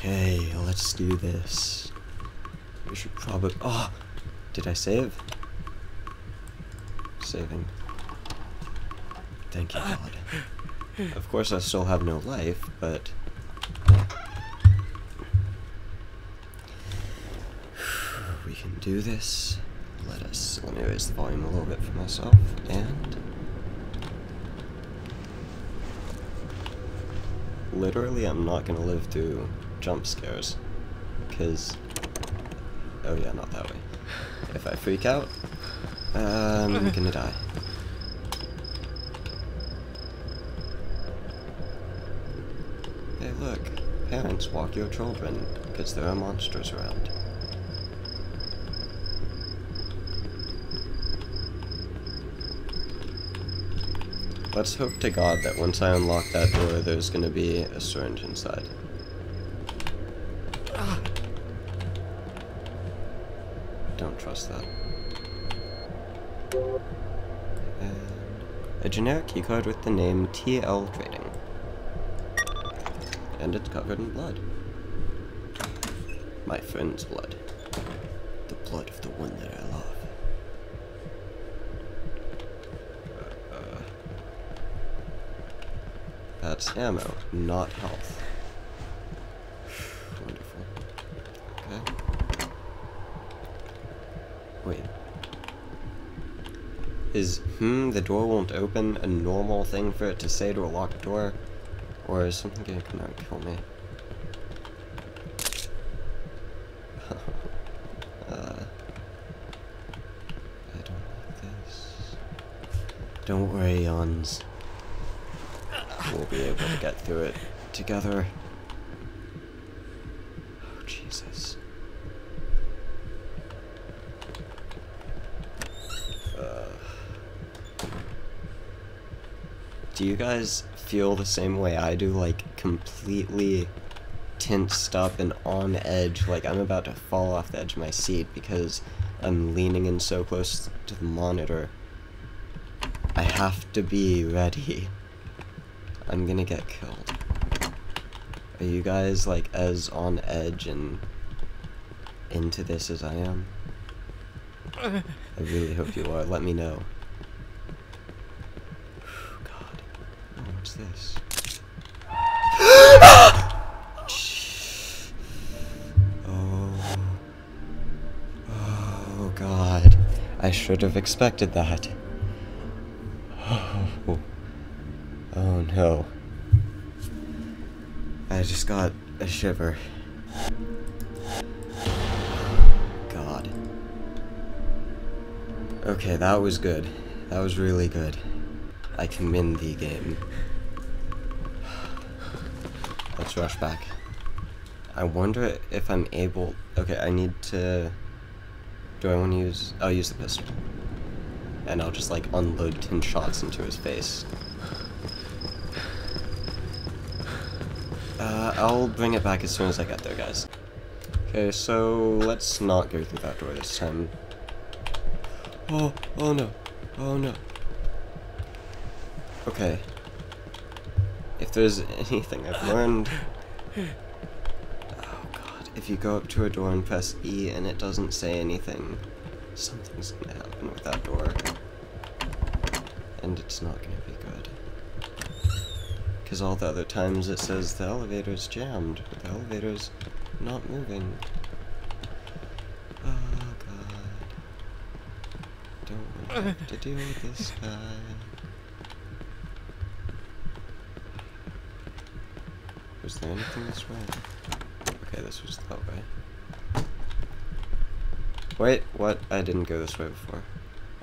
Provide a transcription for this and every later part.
Okay, let's do this. We should probably. Oh! Did I save? Saving. Thank you, ah. God. Of course, I still have no life, but. We can do this. Let us. Let me raise the volume a little bit for myself. And. Literally, I'm not gonna live through jump scares. Because. Oh, yeah, not that way. If I freak out, I'm gonna die. Hey, look. Parents, walk your children, because there are monsters around. Let's hope to God that once I unlock that door, there's gonna be a syringe inside. Don't trust that. And a generic keycard with the name TL Trading. And it's covered in blood. My friend's blood. The blood of the one that I love. Uh, that's ammo, not health. Wonderful. Okay. Wait. Is, hmm, the door won't open a normal thing for it to say to a locked door? Or is something gonna come out and kill me? uh, I don't like this. Don't worry, Yans. We'll be able to get through it together. Oh, Jesus. Uh, do you guys feel the same way I do? Like, completely tensed up and on edge, like I'm about to fall off the edge of my seat because I'm leaning in so close to the monitor. I have to be ready. I'm gonna get killed. Are you guys like as on edge and into this as I am? I really hope you are. Let me know. God. Oh, what's this? oh. Oh, God. I should have expected that. Oh. Oh, no. I just got a shiver. God. Okay, that was good. That was really good. I commend the game. Rush back. I wonder if I'm able... Okay, I need to... Do I want to use... I'll use the pistol. And I'll just, like, unload 10 shots into his face. Uh, I'll bring it back as soon as I get there, guys. Okay, so let's not go through that door this time. Oh, oh no. Oh no. Okay. If there's anything I've learned... Oh god, if you go up to a door and press E and it doesn't say anything, something's gonna happen with that door. And it's not gonna be good. Because all the other times it says the elevator's jammed, but the elevator's not moving. Oh god. Don't want to deal with this guy. Was there anything this way? Okay, this was that way. Wait, what? I didn't go this way before.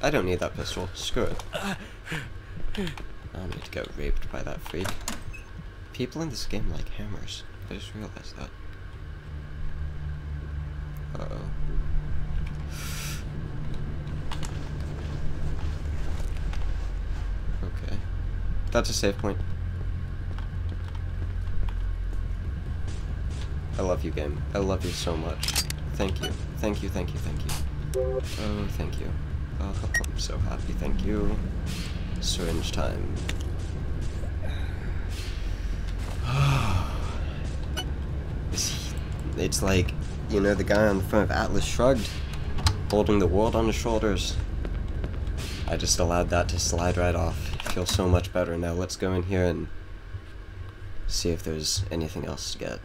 I don't need that pistol. Screw it. I need to get raped by that freak. People in this game like hammers. I just realized that. Uh-oh. Okay. That's a save point. I love you, game. I love you so much. Thank you. Thank you, thank you, thank you. Oh, thank you. Oh, I'm so happy, thank you. Syringe time. It's like, you know, the guy on the front of Atlas Shrugged, holding the world on his shoulders. I just allowed that to slide right off. Feel so much better now. Let's go in here and see if there's anything else to get.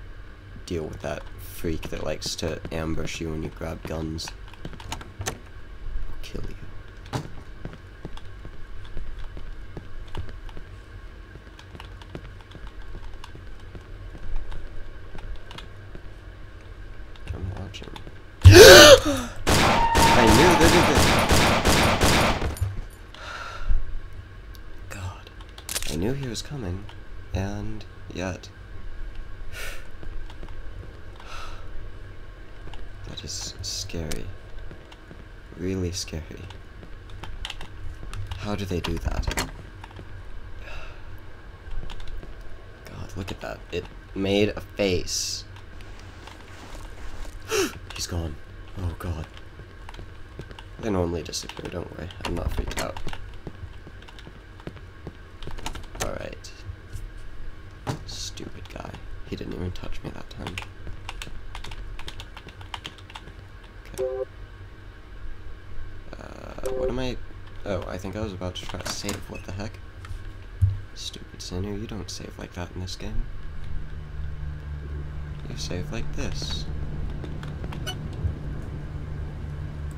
Deal with that freak that likes to ambush you when you grab guns. I'll kill you. I'm watching. I knew that it God. I knew he was coming, and yet. Is scary. Really scary. How do they do that? God, look at that. It made a face. He's gone. Oh god. They normally disappear, don't worry. I'm not freaked out. Alright. Stupid guy. He didn't even touch me that time. Okay. Uh, what am I... Oh, I think I was about to try to save. What the heck? Stupid sinner, you don't save like that in this game. You save like this.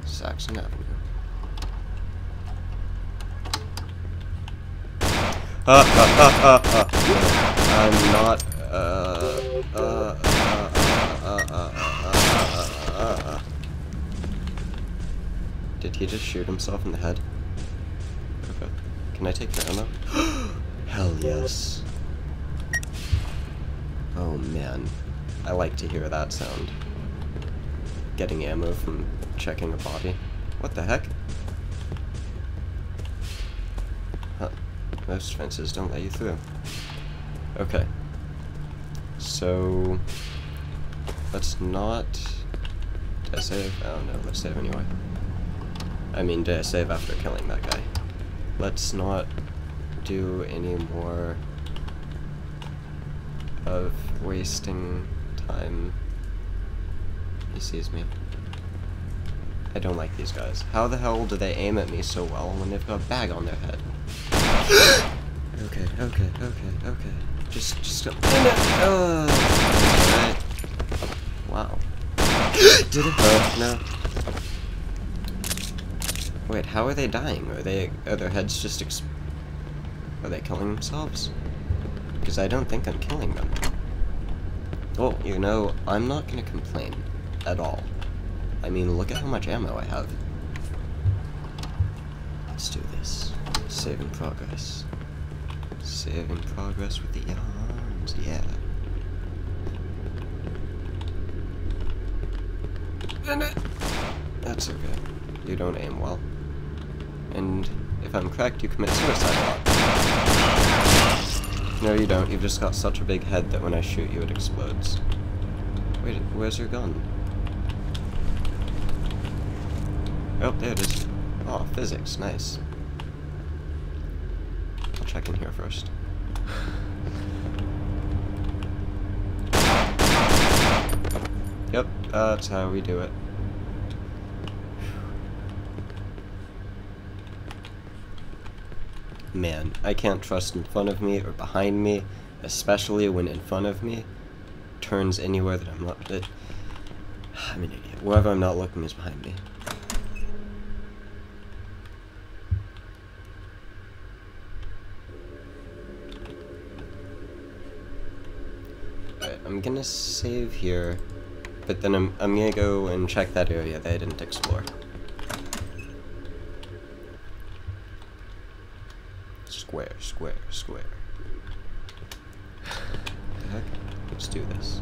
Saxon Avenue. Uh, uh, uh. I'm not, uh, uh, Did he just shoot himself in the head? Okay. Can I take your ammo? Hell yes. Oh man. I like to hear that sound. Getting ammo from checking a body. What the heck? Huh. Most fences don't let you through. Okay. So... Let's not... Did I don't oh, know. let's save anyway. I mean, I save after killing that guy? Let's not do any more of wasting time. He sees me. I don't like these guys. How the hell do they aim at me so well when they've got a bag on their head? okay, okay, okay, okay. Just, just go. Uh. Wow. Did it? Oh, no. Wait, how are they dying? Are they, are their heads just ex- Are they killing themselves? Because I don't think I'm killing them. Well, you know, I'm not gonna complain. At all. I mean, look at how much ammo I have. Let's do this. Saving progress. Saving progress with the arms, yeah. That's okay. You don't aim well. And if I'm correct, you commit suicide. No, you don't. You've just got such a big head that when I shoot you, it explodes. Wait, where's your gun? Oh, there it is. Oh, physics. Nice. I'll check in here first. Yep, that's how we do it. Man, I can't trust in front of me or behind me, especially when in front of me turns anywhere that I'm not. That, I'm an idiot. Wherever I'm not looking is behind me. Alright, I'm gonna save here, but then I'm, I'm gonna go and check that area that I didn't explore. Square, square, square. the heck? Let's do this.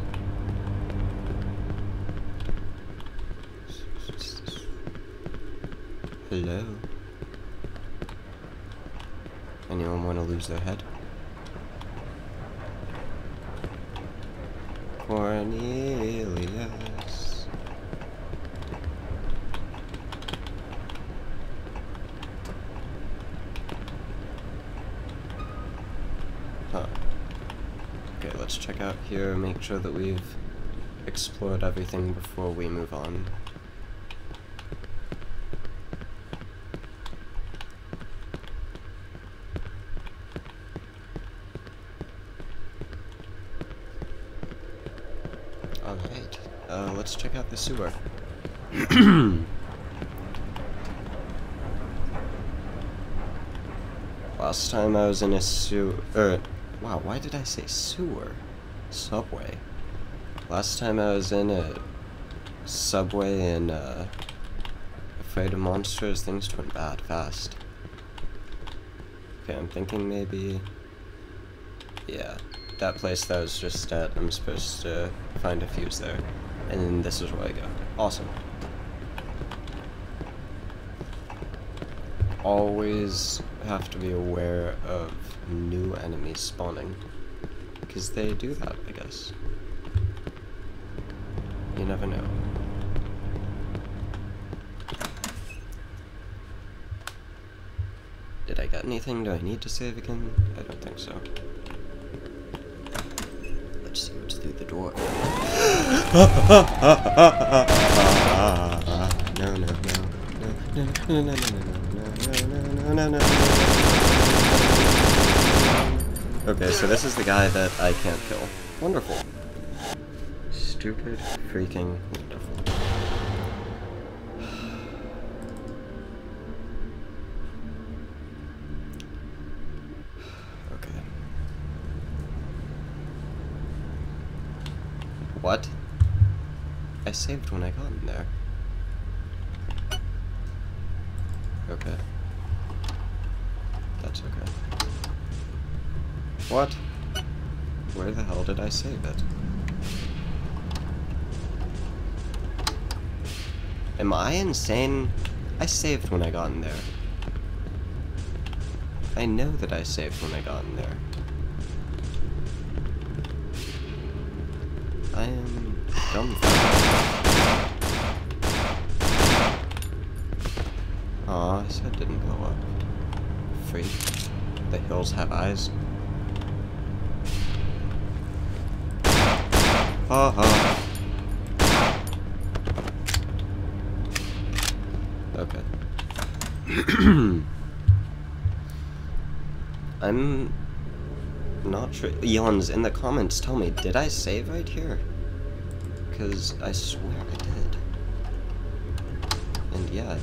Hello? Anyone want to lose their head? Cornelius. Huh. Okay, let's check out here, make sure that we've explored everything before we move on. Alright, uh, let's check out the sewer. Last time I was in a sewer... Er, wow, why did I say sewer? Subway. Last time I was in a subway and, uh, afraid of monsters, things went bad fast. Okay, I'm thinking maybe... Yeah, that place that I was just at, I'm supposed to find a fuse there. And this is where I go. Awesome. Always have to be aware of new enemies spawning. Because they do that, I guess. You never know. Did I get anything? Do I need to save again? I don't think so. Let's see what's through the door. no, no, no. No, no, no, no, no, no, no, no, no, no. Okay, so this is the guy that I can't kill. Wonderful. Stupid freaking wonderful. okay. What? I saved when I got in there. Okay. That's okay. What? Where the hell did I save it? Am I insane? I saved when I got in there. I know that I saved when I got in there. I am dumb. Aw, his head didn't blow up. Freak. The hills have eyes. Ha ha. Okay. I'm not sure. Yans in the comments, tell me, did I save right here? Because I swear I did. And yet...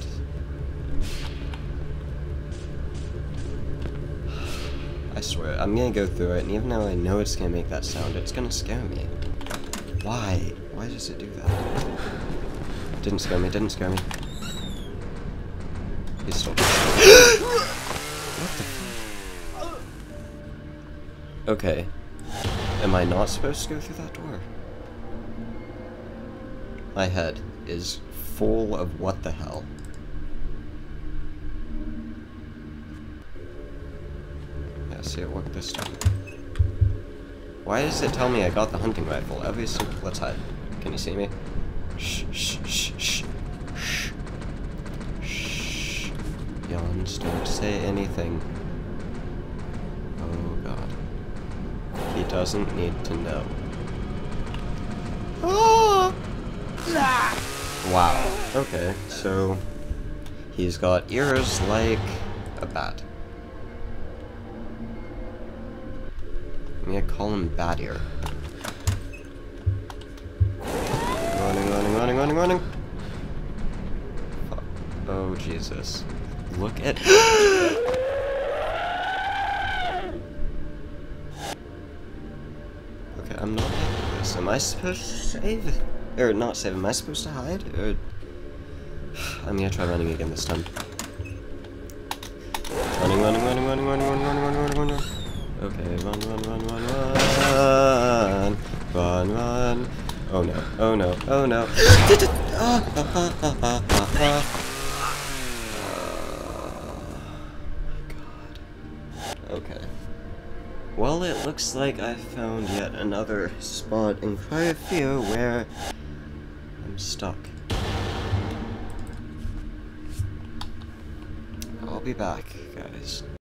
I swear, I'm gonna go through it, and even though I know it's gonna make that sound, it's gonna scare me. Why? Why does it do that? Didn't scare me, didn't scare me. He's still What the Okay. Am I not supposed to go through that door? My head is full of what the hell. Yeah, see it work this time. Why does it tell me I got the hunting rifle? Single- let's hide. Can you see me? Shh, shh, shh, shh, shh. Shh. Yans, don't say anything. Oh god. He doesn't need to know. Ah! Wow. Okay, so he's got ears like a bat. I'm gonna call him Bat Ear. Running, running, running, running, running. Oh Jesus. Look at Okay, I'm not liking this. Am I supposed to save? Or not save, am I supposed to hide? Or I'm gonna try running again this time. Run, run, run, run, run, run. Oh no, oh no, oh no. Oh, okay. Well, it looks like I found yet another spot in Cry where I'm stuck. I'll be back, guys.